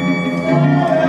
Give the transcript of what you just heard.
Amém.